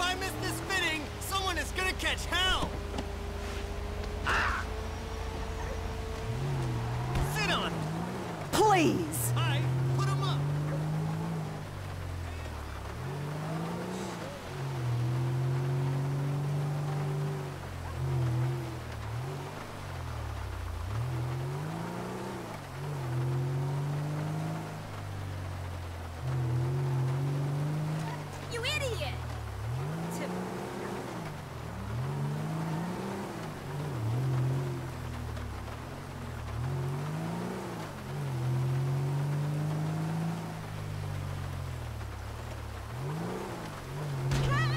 If I miss this fitting, someone is gonna catch hell! Ah! Sit on! Please! Hi,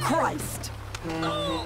Christ! Oh!